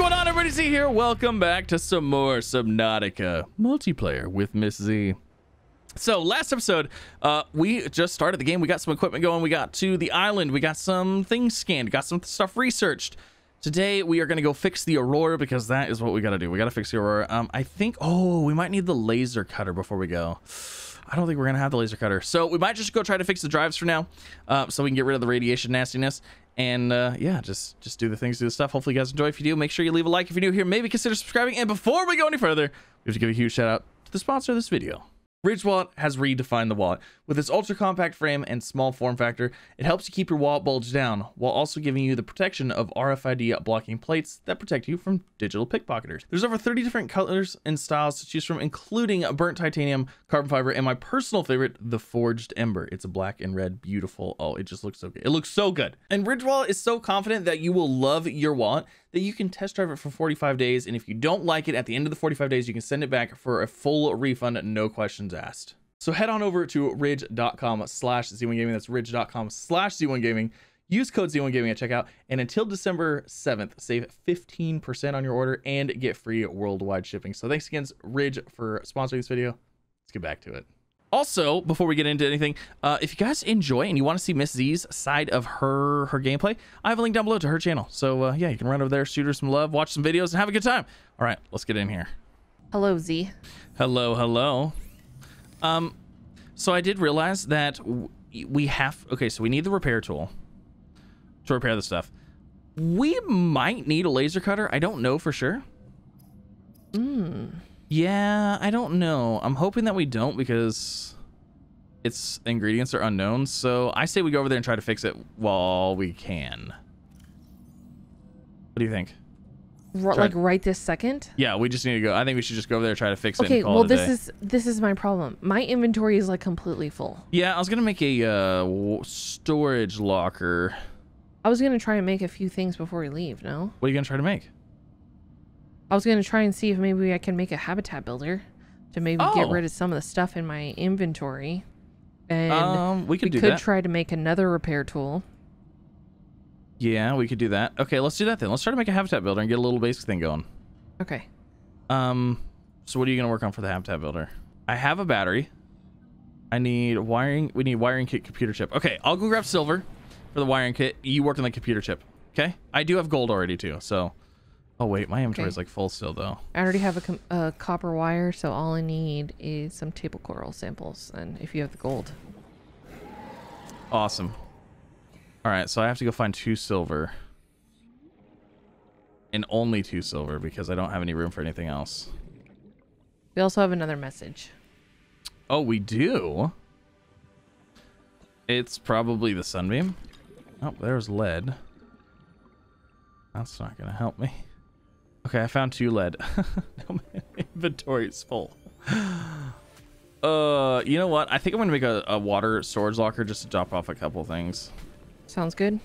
going on, everybody? Z here. Welcome back to some more Subnautica multiplayer with Miss Z. So last episode, uh, we just started the game. We got some equipment going. We got to the island. We got some things scanned. Got some stuff researched. Today we are going to go fix the Aurora because that is what we got to do. We got to fix the Aurora. Um, I think. Oh, we might need the laser cutter before we go. I don't think we're gonna have the laser cutter, so we might just go try to fix the drives for now, uh, so we can get rid of the radiation nastiness. And uh, yeah, just just do the things, do the stuff. Hopefully, you guys enjoy. If you do, make sure you leave a like. If you're new here, maybe consider subscribing. And before we go any further, we have to give a huge shout out to the sponsor of this video. Ridge Wallet has redefined the wallet. With its ultra compact frame and small form factor, it helps you keep your wallet bulged down while also giving you the protection of RFID blocking plates that protect you from digital pickpocketers. There's over 30 different colors and styles to choose from, including burnt titanium, carbon fiber, and my personal favorite, the forged ember. It's a black and red, beautiful. Oh, it just looks so good. It looks so good. And Ridge Wallet is so confident that you will love your wallet that you can test drive it for 45 days. And if you don't like it at the end of the 45 days, you can send it back for a full refund, no questions asked. So head on over to ridge.com slash Z1 Gaming. That's ridge.com slash Z1 Gaming. Use code Z1 Gaming at checkout. And until December 7th, save 15% on your order and get free worldwide shipping. So thanks again, Ridge, for sponsoring this video. Let's get back to it. Also, before we get into anything, uh, if you guys enjoy and you want to see Miss Z's side of her her gameplay, I have a link down below to her channel. So uh, yeah, you can run over there, shoot her some love, watch some videos, and have a good time. All right, let's get in here. Hello, Z. Hello, hello. Um, so I did realize that we have. Okay, so we need the repair tool to repair the stuff. We might need a laser cutter. I don't know for sure. Hmm. Yeah, I don't know. I'm hoping that we don't because its ingredients are unknown. So I say we go over there and try to fix it while we can. What do you think? R- Try- like right this second. Yeah, we just need to go. I think we should just go over there and try to fix it. Okay. Well, this day. is this is my problem. My inventory is like completely full. Yeah, I was gonna make a uh, storage locker. I was gonna try and make a few things before we leave. No, What are you gonna try to make? I was gonna try and see if maybe I can make a habitat builder to maybe get Oh. rid of some of the stuff in my inventory. And um, we could we do could that. try to make another repair tool. yeah, we could do that. Okay, let's do that then. Let's try to make a habitat builder and get a little basic thing going. Okay. Um, so what are you gonna work on for the habitat builder? I have a battery. I need wiring. We need wiring kit, computer chip. Okay, I'll go grab silver for the wiring kit. You work on the computer chip. Okay. I do have gold already too. So, oh wait, my inventory Okay. is like full still though. I already have a, copper wire, so all I need is some table coral samples. And if you have the gold, Awesome. All right, so I have to go find two silver. And only two silver because I don't have any room for anything else. we also have another message. Oh, we do. It's probably the sunbeam. Oh, there's lead. That's not gonna help me. Okay, I found two lead. Now my inventory is full. Uh, you know what? I think I'm gonna make a, a water storage locker just to drop off a couple things. Sounds good.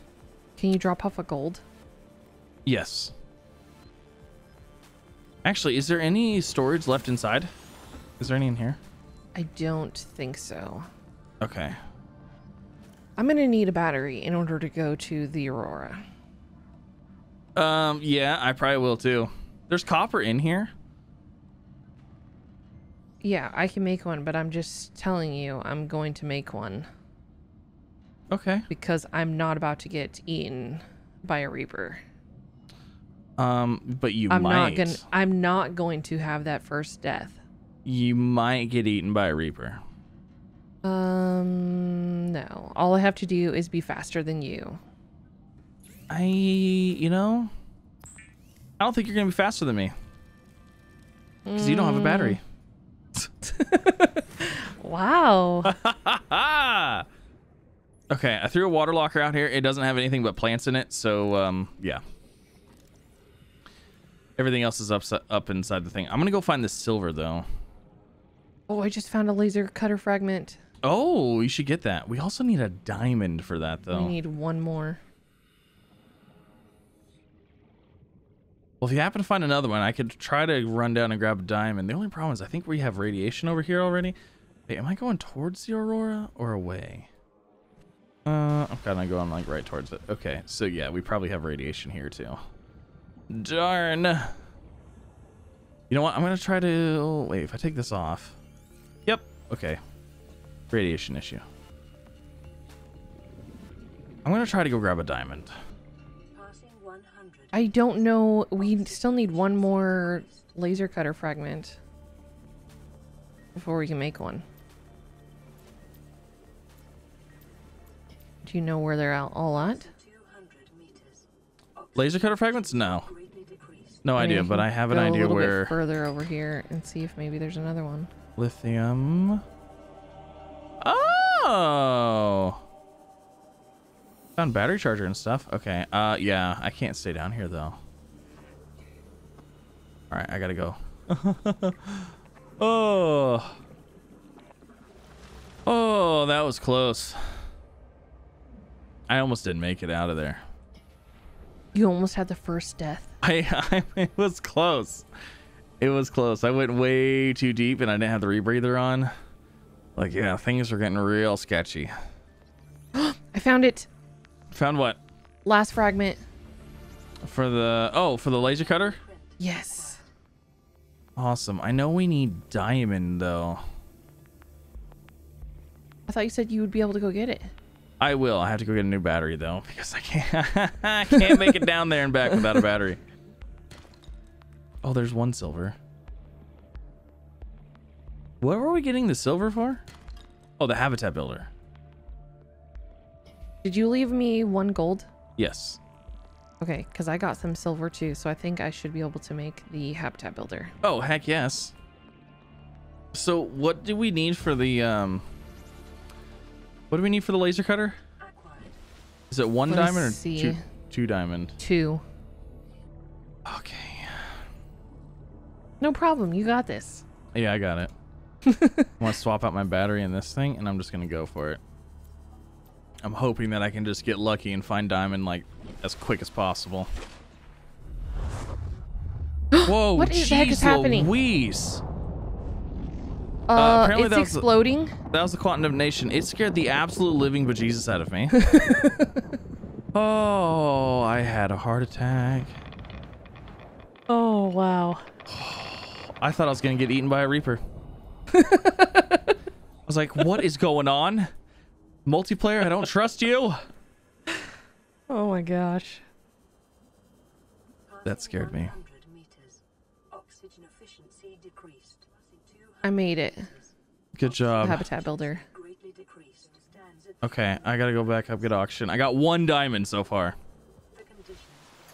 Can you drop off a gold? Yes. Actually, is there any storage left inside? Is there any in here? I don't think so. Okay. I'm gonna need a battery in order to go to the Aurora. Um, yeah, I probably will too. There's copper in here. Yeah, I can make one, but I'm just telling you, I'm going to make one Okay. because I'm not about to get eaten by a reaper. Um, but you I'm might. not gonna. I'm not going to have that first death. You might get eaten by a reaper. Um, no. All I have to do is be faster than you. I, you know, I don't think you're gonna be faster than me because you don't have a battery. Wow. okay, I threw a water locker out here. It doesn't have anything but plants in it, so um, yeah. Everything else is up up inside the thing. I'm gonna go find the silver though. oh, I just found a laser cutter fragment. Oh, you should get that. We also need a diamond for that though. We need one more. Well, if you happen to find another one, I could try to run down and grab a diamond. The only problem is I think we have radiation over here already. Wait, am I going towards the aurora or away? Uh, I'm kind of going like right towards it. Okay, so yeah, we probably have radiation here too. Darn. You know what? I'm gonna try to wait. If I take this off. Yep. Okay. Radiation issue. I'm gonna try to go grab a diamond. Passing 100. I don't know. We still need one more laser cutter fragment before we can make one. Do you know where they're all- all at? 200. Laser cutter fragments? No. No Maybe idea, but I have an go a idea little bit where further over here and see if maybe there's another one. lithium. Oh. Found battery charger and stuff. Okay. Uh yeah, I can't stay down here though. All right, I got to go. oh. Oh, that was close. I almost didn't make it out of there. You almost had the first death. I, I it was close. It was close. I went way too deep and I didn't have the rebreather on. Like yeah, things were getting real sketchy. I found it. Found what? Last fragment. For the oh, for the laser cutter? Yes. Awesome. I know we need diamond though. I thought you said you would be able to go get it. I will. I have to go get a new battery though because I can't I can't make it down there and back without a battery. Oh, there's one silver. What were we getting the silver for? Oh, the habitat builder. Did you leave me one gold? Yes. Okay, because I got some silver too, so I think I should be able to make the habitat builder. Oh, heck yes. So, what do we need for the um What do we need for the laser cutter? Is it one Let diamond or see. two two diamond? Two. Okay. No problem. You got this. Yeah, I got it. I want to swap out my battery in this thing and I'm just going to go for it. I'm hoping that I can just get lucky and find diamond like as quick as possible. Whoa, What is- the heck is happening? Louise. Uh, apparently it's that the- exploding. That was the quantum nation. It scared the absolute living bejesus out of me. oh, I had a heart attack. Oh wow. I thought I was going to get eaten by a reaper. I was like, what is going on? Multiplayer, I don't trust you. Oh my gosh. That scared me. 100 meters. Oxygen efficiency decreased. Passing 200 I made it. Good job. habitat builder. greatly decreased. Stands at Okay, I gotta go back up, get auction. I got one diamond so far.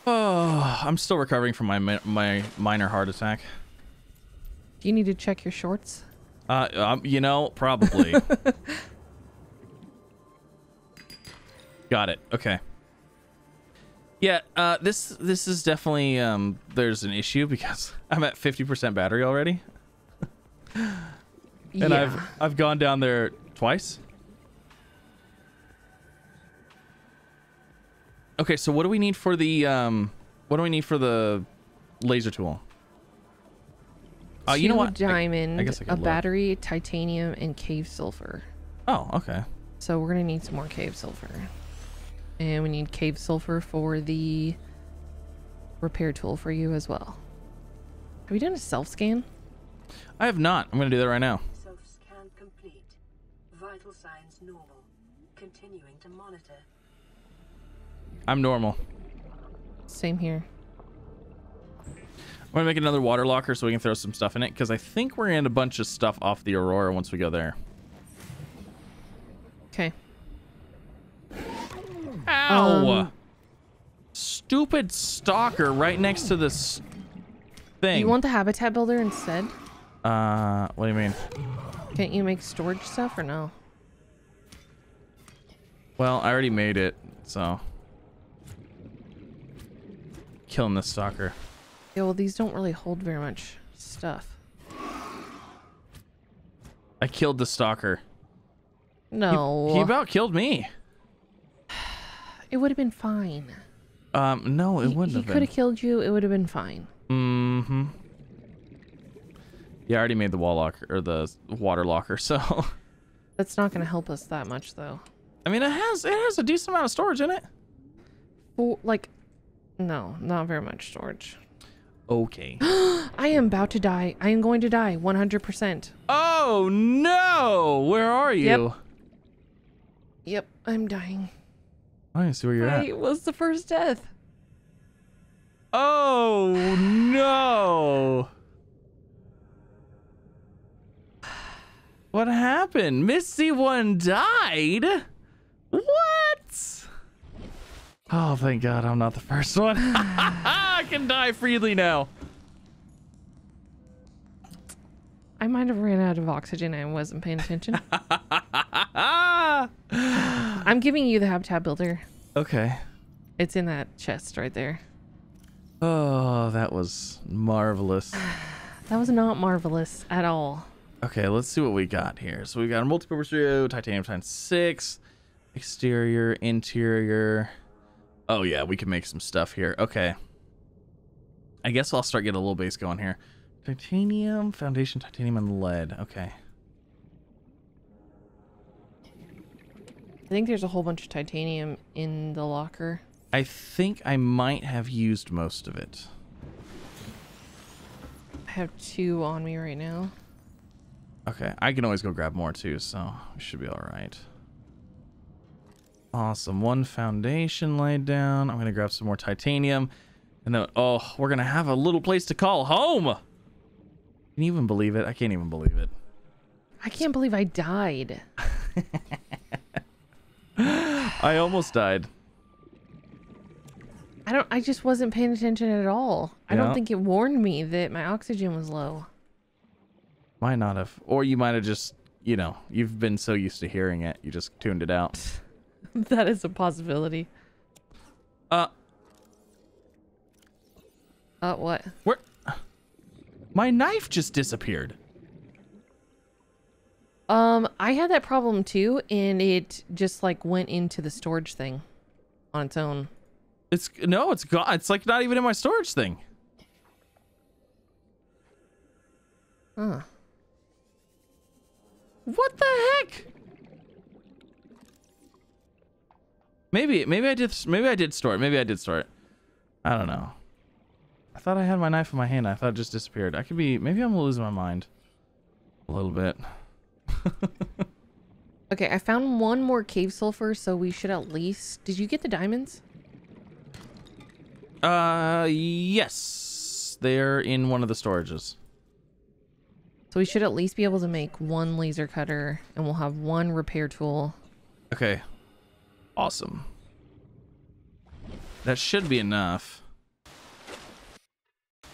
Oh, I'm still recovering from my my minor heart attack. Do you need to check your shorts? Uh, um, you know, probably. Got it. Okay. Yeah, uh, this this is definitely um, there's an issue because I'm at 50% battery already, and yeah. I've I've gone down there twice. Okay, so what do we need for the um, what do we need for the laser tool? Uh, you know what? I- Diamond, guess I could a look. battery, titanium, and cave sulfur. oh, okay. So we're gonna need some more cave sulfur, and we need cave sulfur for the repair tool for you as well. Have you done a self scan? I have not. I'm gonna do that right now. Self-scan complete. Vital signs normal. Continuing to monitor. I'm normal. Same here. I'm gonna make another water locker so we can throw some stuff in it because I think we're gonna get a bunch of stuff off the Aurora once we go there. Okay. Ow! Um, Stupid stalker right next to this thing. You want the habitat builder instead? uh, what do you mean? Can't you make storage stuff or no? Well, I already made it, so killing this stalker. Yeah, well, these don't really hold very much stuff. I killed the stalker. He- No, he about killed me. It would have been fine. Um, no, it He- wouldn't he have could have killed you. It would have been fine. Mm-hmm. Yeah, I already made the wall locker or the water locker, so That's not going to help us that much, though. I mean it has it has a decent amount of storage in it. For, like, No, not very much storage. Okay. I am about to die. I am going to die 100%. oh no! Where are you? Yep. Yep, I'm dying. I didn't see where you're at. I was the first death. Oh no! What happened? Misty one died? What? Oh, thank God I'm not the first one. I can die freely now. I might have ran out of oxygen. I wasn't paying attention. I'm giving you the habitat builder. okay. It's in that chest right there. Oh, that was marvelous. That was not marvelous at all. Okay, let's see what we got here. So we got a multi-purpose radio, titanium times six, exterior, interior. Oh yeah, we can make some stuff here. Okay. I guess I'll start getting a little base going here. Titanium, foundation, titanium, and lead. Okay. I think there's a whole bunch of titanium in the locker. I think I might have used most of it. I have two on me right now. Okay, I can always go grab more too, so we should be all right. Awesome. One foundation laid down. I'm gonna grab some more titanium, and then oh, we're gonna have a little place to call home. Can you even believe it? I can't even believe it. I can't believe I died. I almost died. I don't. I just wasn't paying attention at all. I don't think it warned me that my oxygen was low. Might not have, or you might have just, you know, you've been so used to hearing it, you just tuned it out. that is a possibility. Uh, Uh, what? where? My knife just disappeared. Um, I had that problem too, and it just like went into the storage thing on its own. It's no, it's gone. It's like not even in my storage thing. Huh. What the heck? Maybe maybe I did maybe I did store it. Maybe I did store it. I don't know. I thought I had my knife in my hand. I thought it just disappeared. I could be maybe I'm losing my mind a little bit. Okay, I found one more cave sulfur, so we should at least. Did you get the diamonds? Uh yes. They're in one of the storages. So we should at least be able to make one laser cutter, and we'll have one repair tool. Okay. Awesome. That should be enough. I'm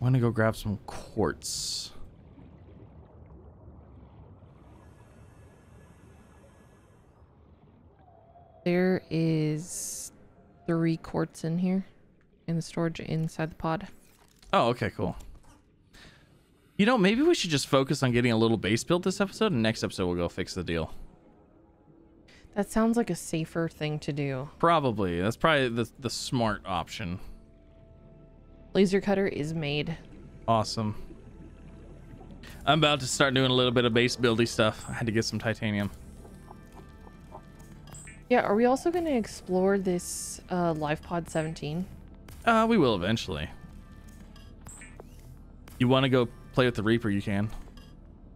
gonna go grab some quartz. There is three quartz in here, in the storage inside the pod. Oh, okay, cool. You know, maybe we should just focus on getting a little base built this episode, and next episode we'll go fix the deal. That sounds like a safer thing to do. Probably. That's probably the the smart option. Laser cutter is made. Awesome. I'm about to start doing a little bit of base buildy stuff. I had to get some titanium. Yeah, are we also going to explore this uh, Life Pod 17? Uh, we will eventually. You want to go play with the Reaper? You can.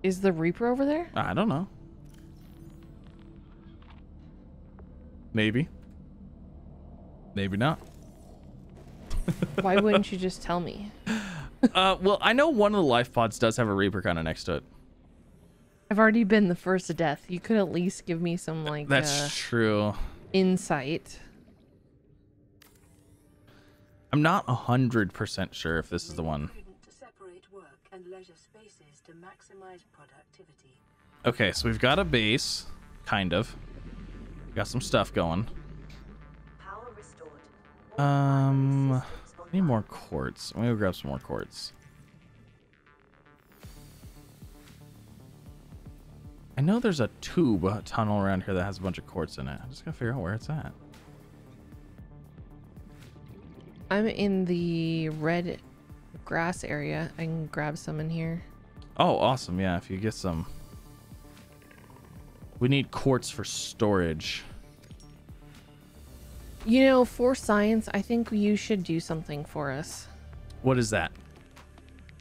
Is the Reaper over there? I don't know. Maybe. Maybe not. Why wouldn't you just tell me? uh, well, I know one of the life pods does have a Reaper kind of next to it. I've already been the first death. You could at least give me some like That's uh, true. insight. I'm not a hundred percent sure if this is the one. Prudent to separate work and leisure spaces to maximize productivity. Okay, so we've got a base, kind of. Got some stuff going. Power restored. Um, need more quartz. I'm gonna go grab some more quartz. I know there's a tube a tunnel around here that has a bunch of quartz in it. I just gotta figure out where it's at. I'm in the red grass area. I can grab some in here. Oh, awesome. Yeah, if you get some. We need quartz for storage. You know, for science, I think you should do something for us. What is that?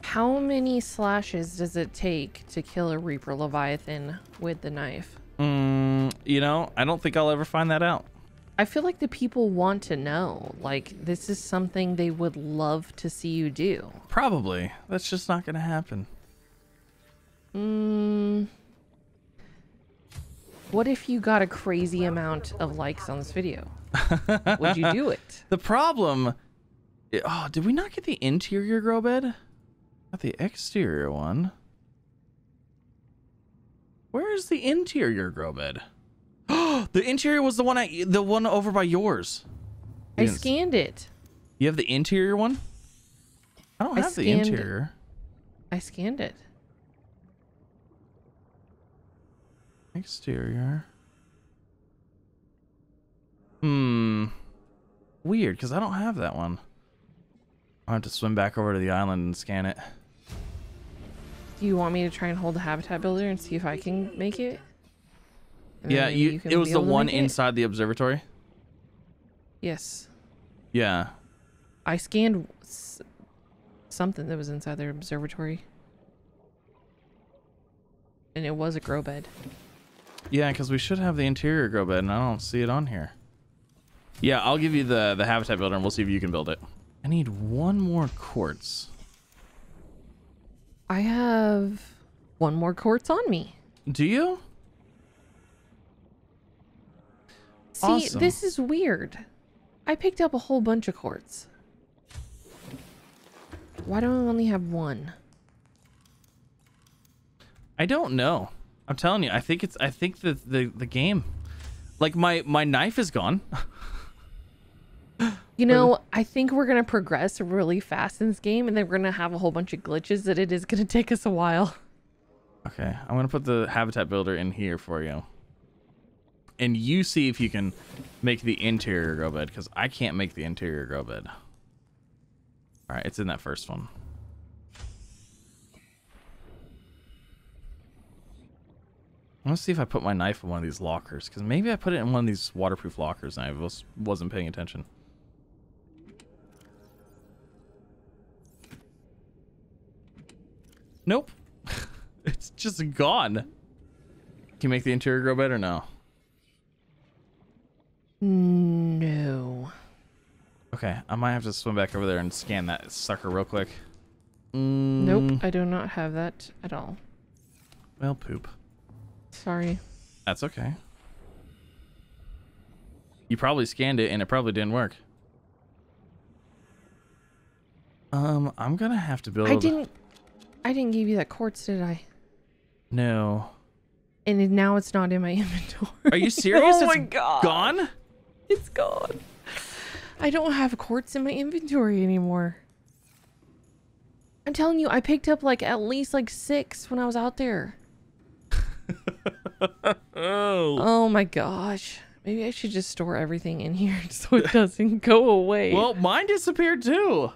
How many slashes does it take to kill a Reaper Leviathan with the knife? Mm, you know, I don't think I'll ever find that out. I feel like the people want to know. Like, this is something they would love to see you do. Probably. That's just not going to happen. Mm, what if you got a crazy amount of likes on this video? would you do it? The problem. Oh, did we not get the interior grow bed? Not the exterior one. Where is the interior grow bed? the interior was the one I, the one over by yours. I You scanned it. You have the interior one? I don't I have the scanned- interior. I scanned it. Exterior. Hmm. Weird, because I don't have that one. I have to swim back over to the island and scan it. Do you want me to try and hold the habitat builder and see if I can make it? And yeah, maybe you, it was the one make it? inside the observatory. Yes. Yeah. I scanned s- something that was inside their observatory. And it was a grow bed. Yeah, because we should have the interior grow bed, and I don't see it on here. Yeah, I'll give you the, the habitat builder, and we'll see if you can build it. I need one more quartz. I have one more quartz on me. Do you? See, Awesome. this is weird. I picked up a whole bunch of quartz. Why do I only have one? I don't know. I'm telling you, I think it's I think the the, the game. Like my my knife is gone. You know, I think we're gonna progress really fast in this game, and then we're gonna have a whole bunch of glitches that it is gonna take us a while. Okay, I'm gonna put the habitat builder in here for you. And you see if you can make the interior grow bed, because I can't make the interior grow bed. Alright, it's in that first one. I want to see if I put my knife in one of these lockers, because maybe I put it in one of these waterproof lockers and I was, wasn't paying attention. Nope. it's just gone. Can you make the interior grow better? now? No. Okay, I might have to swim back over there and scan that sucker real quick. Nope, Mm, I do not have that at all. Well, poop. Sorry. That's okay. You probably scanned it and it probably didn't work. Um, I'm gonna have to build. I didn't. I didn't give you that quartz, did I? No. And now it's not in my inventory. Are you serious? oh it's my god! gone? It's gone. I don't have quartz in my inventory anymore. I'm telling you, I picked up like at least like six when I was out there. Oh. Oh my gosh. Maybe I should just store everything in here so it doesn't go away. Well, mine disappeared too.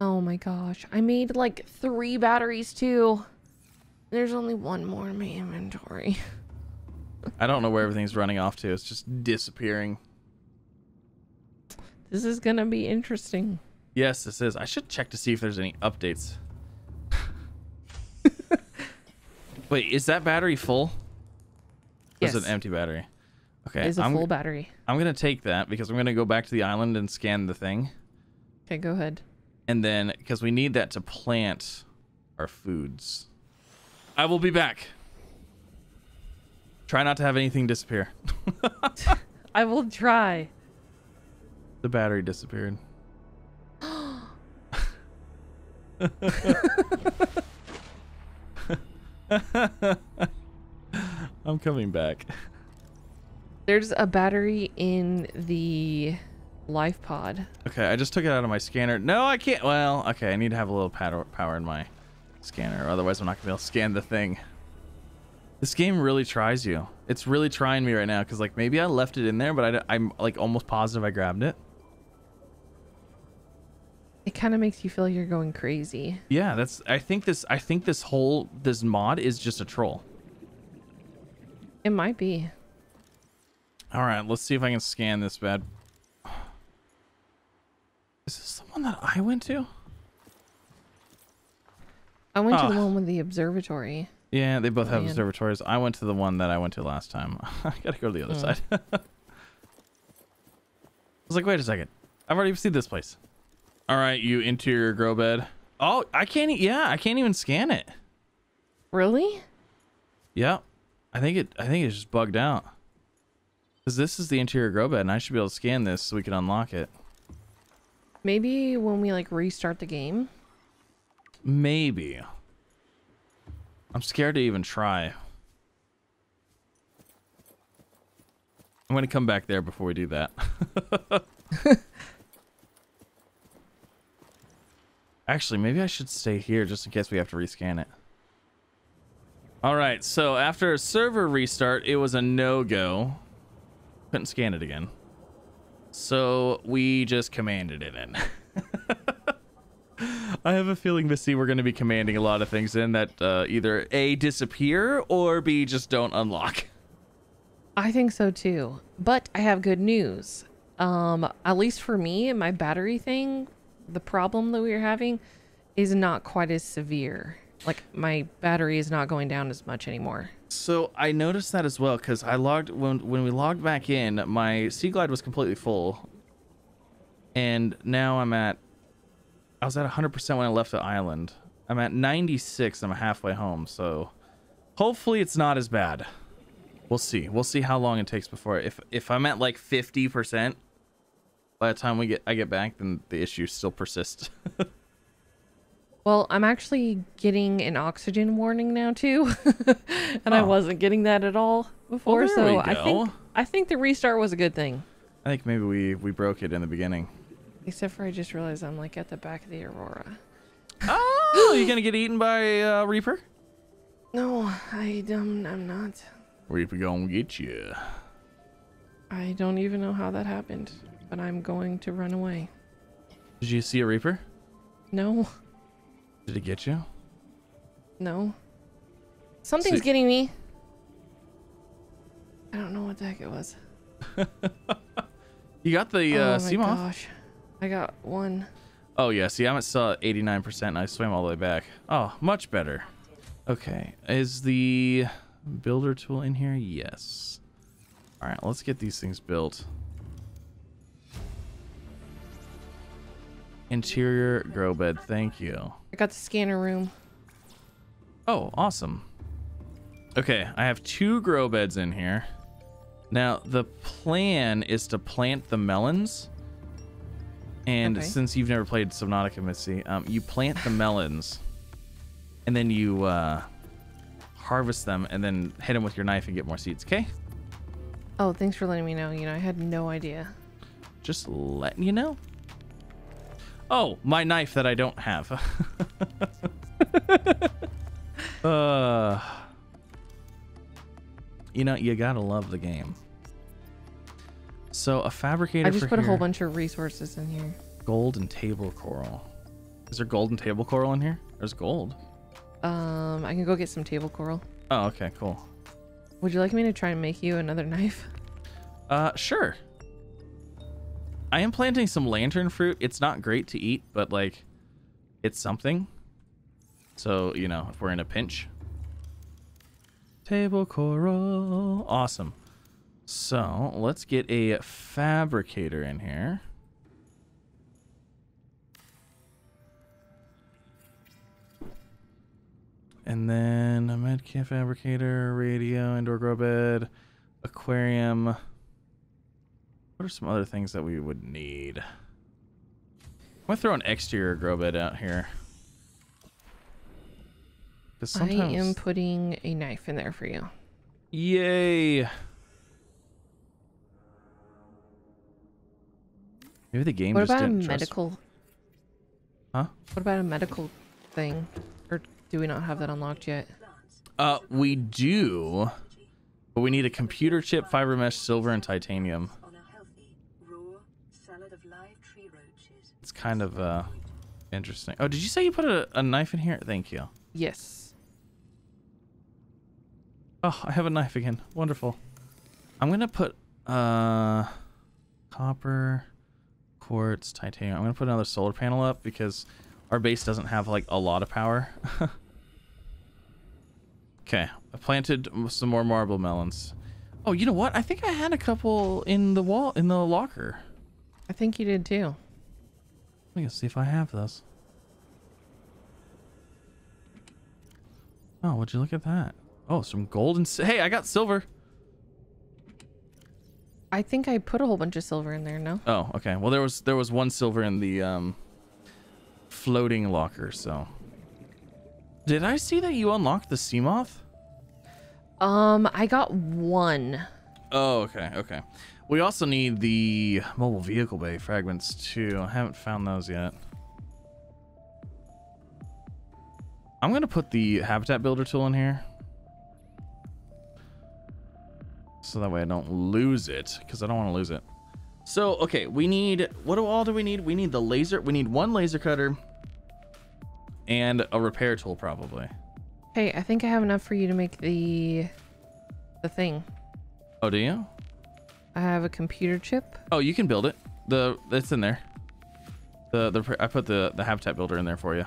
Oh my gosh. I made like three batteries too. There's only one more in my inventory. I don't know where everything's running off to. It's just disappearing. This is gonna be interesting. Yes, this is. I should check to see if there's any updates. Wait, is that battery full? Yes, Is it an empty battery? Okay, it's a I'm, full battery. I'm gonna take that because I'm gonna go back to the island and scan the thing, Okay, go ahead. And then because we need that to plant our foods. I will be back. Try not to have anything disappear. I will try. The battery disappeared. I'm coming back. There's a battery in the life pod. Okay, I just took it out of my scanner. No, I can't. Well, okay, I need to have a little power power in my scanner, otherwise I'm not gonna be able to scan the thing. This game really tries you. It's really trying me right now because like maybe I left it in there, but I, am like almost positive I grabbed it. It kind of makes you feel like you're going crazy. Yeah, that's. I think this. I think this whole this mod is just a troll. It might be. All right, let's see if I can scan this bad. Is this the one that I went to? I went to the Ah. one with the observatory. Yeah, they both have Man. observatories. I went to the one that I went to last time. I gotta go to the other Mm. side. I was like, wait a second. I've already seen this place. All right, you interior grow bed. Oh, I can't. Yeah, I can't even scan it. Really? Yeah, I think it. I think it's just bugged out. Cause this is the interior grow bed, and I should be able to scan this so we can unlock it. Maybe when we like restart the game. Maybe. I'm scared to even try. I'm gonna come back there before we do that. Actually, maybe I should stay here just in case we have to rescan it. All right, so after a server restart, it was a no-go. Couldn't scan it again. So we just commanded it in. I have a feeling, this Missy, we're going to be commanding a lot of things in that uh, either A, disappear, or B, just don't unlock. I think so too. But I have good news. Um, at least for me, and my battery thing, the problem that we are having is not quite as severe. Like my battery is not going down as much anymore. So I noticed that as well because I logged when when we logged back in, my Sea Glide was completely full, and now I'm at. I was at 100% when I left the island. I'm at 96. I'm halfway home, so hopefully it's not as bad. We'll see. We'll see how long it takes before. If if I'm at like 50% by the time we get I get back, then the issue still persists. Well, I'm actually getting an oxygen warning now too, and I Oh. wasn't getting that at all before. there so I think I think the restart was a good thing. I think maybe we we broke it in the beginning. Except for I just realized I'm like at the back of the Aurora. Oh, you gonna get eaten by uh, Reaper? No, I um, I'm not. Reaper gonna get you. I don't even know how that happened, but I'm going to run away. Did you see a Reaper? No, Did it get you? no. Something's See- getting me. I don't know what the heck it was. You got the uh, oh my sea moth? gosh. I got one. Oh yeah, see I'm at 89% and I swam all the way back. Oh, much better. Okay, is the builder tool in here? Yes. All right, let's get these things built. Interior grow bed, thank you. I got the scanner room. Oh, awesome. Okay, I have two grow beds in here. Now, the plan is to plant the melons. And Okay. since you've never played Subnautica, Missy, um, you plant the melons. And then you uh, harvest them and then hit them with your knife and get more seeds, okay? Oh, thanks for letting me know. You know, I had no idea. Just letting you know. Oh, my knife that I don't have. uh, you know, you gotta love the game. So a fabricator I just put a whole bunch of resources in here. gold and table coral. Is there gold and table coral in here? There's gold. Um, I can go get some table coral. Oh, okay, cool. Would you like me to try and make you another knife? Uh, sure. I am planting some lantern fruit. It's not great to eat, but like, it's something. So you know, if we're in a pinch. Table coral, awesome. So let's get a fabricator in here. And then a medkit fabricator, radio, indoor grow bed, aquarium. What are some other things that we would need? I'm gonna throw an exterior grow bed out here. Sometimes, I am putting a knife in there for you. yay! Maybe the game What just about a didn't trust- medical? Huh? What about a medical thing? Or do we not have that unlocked yet? Uh, we do, but we need a computer chip, fiber mesh, silver, and titanium. On a healthy, raw salad of live tree roaches. It's kind of uh interesting. Oh, did you say you put a, a knife in here? Thank you. Yes. Oh, I have a knife again. Wonderful. I'm gonna put Uh, copper, quartz, titanium. I'm gonna put another solar panel up because our base doesn't have like a lot of power. okay, I planted some more marble melons. Oh, you know what? I think I had a couple in the wall in the locker. I think you did too. Let me see if I have this. Oh, would you look at that? Oh, some gold and hey, I got silver. I think I put a whole bunch of silver in there. No. Oh, okay. Well, there was there was one silver in the um floating locker. So, did I see that you unlocked the sea moth? Um, I got one. Oh, okay, okay. We also need the mobile vehicle bay fragments too. I haven't found those yet. I'm gonna put the habitat builder tool in here. So that way I don't lose it, because I don't want to lose it. So, okay, we need, what do all do we need? We need the laser, we need one laser cutter and a repair tool probably. Hey, I think I have enough for you to make the the thing. Oh, do you? I have a computer chip. Oh, you can build it. The it's in there. The the I put the the habitat builder in there for you.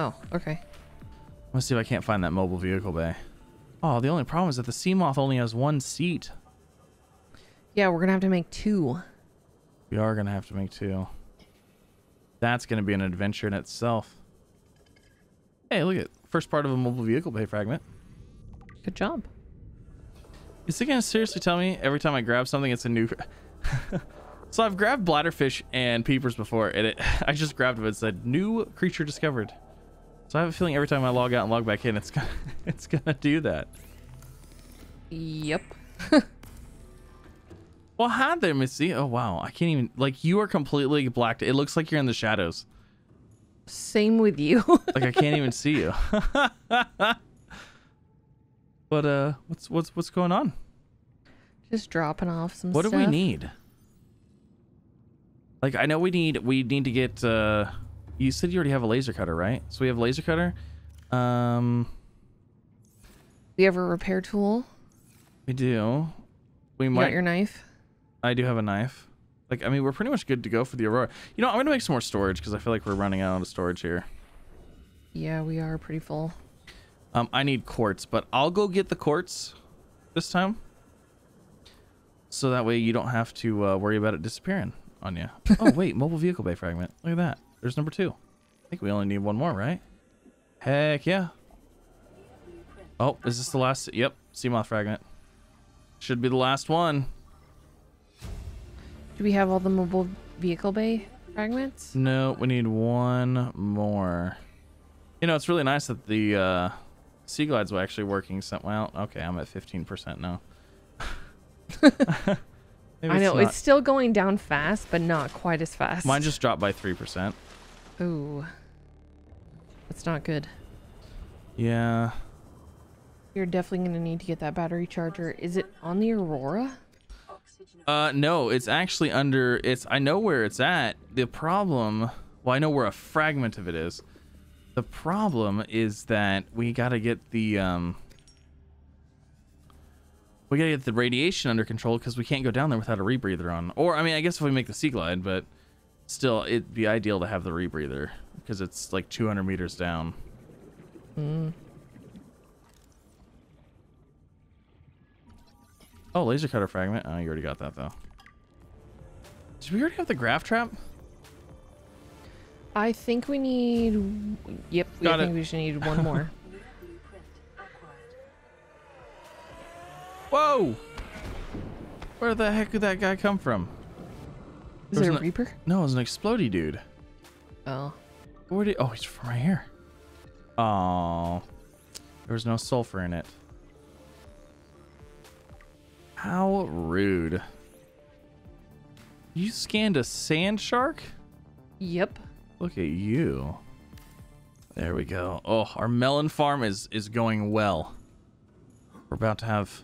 Oh, okay. Let's see if I can't find that mobile vehicle bay. Oh, the only problem is that the sea moth only has one seat. Yeah, we're gonna have to make two. We are gonna have to make two. That's gonna be an adventure in itself. Hey, look at first part of a mobile vehicle bay fragment. Good job. Is it gonna seriously tell me every time I grab something it's a new? so I've grabbed bladderfish and peepers before, and it I just grabbed it. It said new creature discovered. So I have a feeling every time I log out and log back in, it's gonna it's gonna do that. Yep. Well, hi there, Missy. Oh wow, I can't even like you are completely blacked. It looks like you're in the shadows. Same with you. Like I can't even see you. But uh, what's what's what's going on? Just dropping off some What stuff. do we need? Like I know we need we need to get uh you said you already have a laser cutter, right? So we have a laser cutter. Um We have a repair tool. we do. We You might got your knife. I do have a knife. Like I mean we're pretty much good to go for the Aurora. You know, I'm gonna make some more storage because I feel like we're running out of storage here. Yeah, we are pretty full. Um I need quartz, but I'll go get the quartz this time. So that way you don't have to uh, worry about it disappearing on you. oh wait, mobile vehicle bay fragment. Look at that. There's number two. I think we only need one more, right? Heck yeah. Oh, is this the last? Yep, sea moth fragment. Should be the last one. Do we have all the mobile vehicle bay fragments? No, we need one more. You know, it's really nice that the uh, sea glides were actually working. Some, well, okay, I'm at 15% now. I know not. it's still going down fast, but not quite as fast. Mine just dropped by 3%. Ooh, that's not good. Yeah. You're definitely gonna need to get that battery charger. Is it on the Aurora? Uh, no, it's actually under. It's. I know where it's at. The problem. Well, I know where a fragment of it is. The problem is that we gotta get the um. We gotta get the radiation under control because we can't go down there without a rebreather on. Or I mean, I guess if we make the sea glide, but still, it'd be ideal to have the rebreather because it's like 200 meters down. Oh, laser cutter fragment. Oh, you already got that though. Did we already have the grav trap? I think we need. Yep, we think we should need one more. new blueprint acquired. Whoa! Where the heck did that guy come from? Is There's it a Reaper? No, it was an explodey dude. Oh, Where did? Oh, he's from right here. Oh, there was no sulfur in it. How rude! You scanned a sand shark? yep. Look at you. There we go. Oh, our melon farm is is going well. We're about to have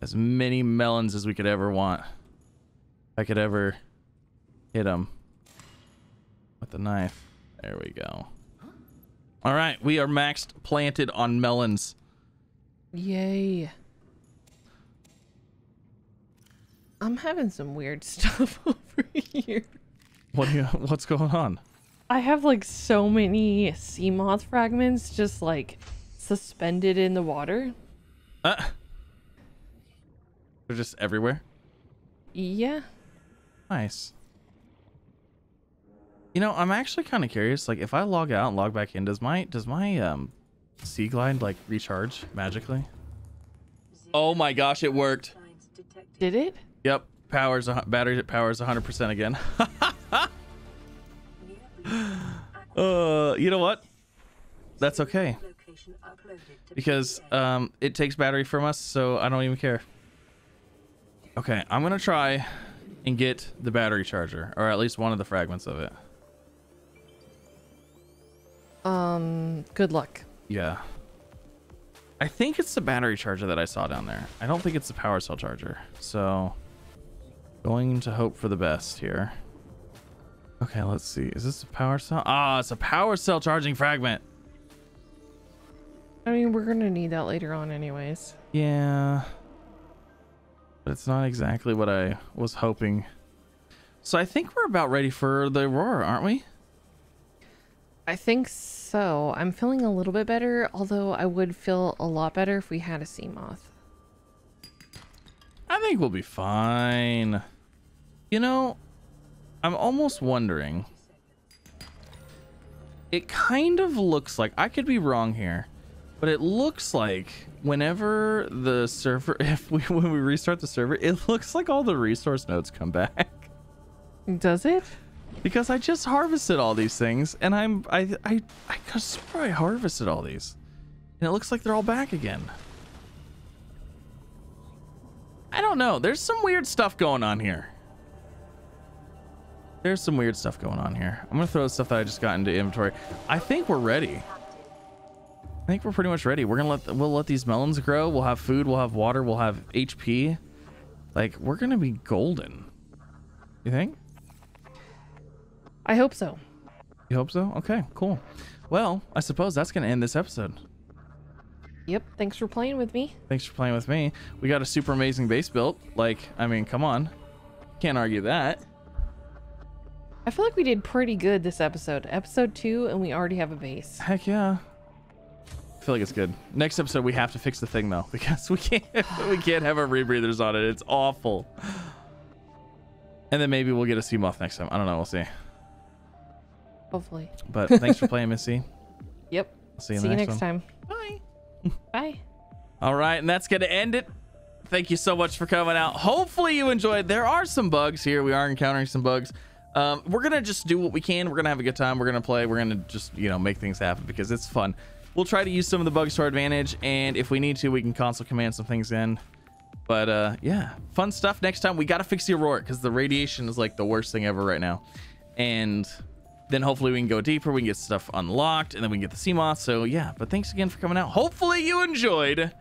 as many melons as we could ever want. I could ever hit them with the knife. There we go. All right, we are maxed planted on melons. Yay. I'm having some weird stuff over here. What do you, what's going on? I have like so many Seamoth fragments just like suspended in the water. Uh, they're just everywhere. Yeah. Nice. You know, I'm actually kind of curious. Like, if I log out and log back in, does my does my um Seaglide like recharge magically? Oh my gosh, it worked. Did it? Yep, powers battery powers 100% again. Near uh, you know what? That's okay location uploaded to because um it takes battery from us, so I don't even care. Okay, I'm gonna try and get the battery charger, or at least one of the fragments of it. Um, good luck. Yeah. I think it's the battery charger that I saw down there. I don't think it's the power cell charger. So, going to hope for the best here. Okay, let's see. Is this a power cell? Ah, it's a power cell charging fragment. I mean, we're gonna need that later on anyways. Yeah. But it's not exactly what I was hoping. So I think we're about ready for the Aurora, aren't we? I think so. I'm feeling a little bit better, although I would feel a lot better if we had a Seamoth. I think we'll be fine. You know, I'm almost wondering. It kind of looks like I could be wrong here, but it looks like whenever the server, if we when we restart the server, it looks like all the resource nodes come back Does it? because I just harvested all these things, and I'm I I I swear I harvested all these, and it looks like they're all back again. I don't know. There's some weird stuff going on here. There's some weird stuff going on here. I'm gonna throw the stuff that I just got into inventory. I think we're ready. I think we're pretty much ready. We're gonna let we'll let these melons grow. We'll have food. We'll have water. We'll have HP. Like we're gonna be golden. You think? I hope so. You hope so? Okay, cool. Well, I suppose that's gonna end this episode. Yep. Thanks for playing with me. Thanks for playing with me. We got a super amazing base built. Like, I mean, come on. Can't argue that. I feel like we did pretty good this episode. Episode two, and we already have a base. Heck yeah. I feel like it's good. Next episode we have to fix the thing though, because we can't we can't have our rebreathers on it. It's awful. And then maybe we'll get a Seamoth next time. I don't know. We'll see. Hopefully. But thanks for playing, Missy. Yep. I'll see you in See the you next, next time. Bye. Bye. All right, and that's going to end it. Thank you so much for coming out. Hopefully you enjoyed. There are some bugs here. We are encountering some bugs. Um, we're to just do what we can. We're to have a good time. We're to play. We're to just, you know, make things happen because it's fun. We'll try to use some of the bugs to our advantage, and if we need to, we can console command some things in. But uh, yeah, fun stuff. Next time, we got to fix the Aurora because the radiation is like the worst thing ever right now. And then hopefully we can go deeper. We can get stuff unlocked, and then we can get the Seamoth. So yeah, but thanks again for coming out. Hopefully you enjoyed.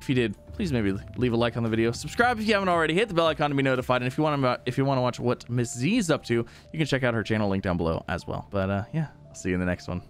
If you did, please maybe leave a like on the video. Subscribe if you haven't already. Hit the bell icon to be notified. And if you want to, if you want to watch what Miss Z is up to, you can check out her channel link down below as well. But uh, yeah, I'll see you in the next one.